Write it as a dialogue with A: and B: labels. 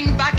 A: bring back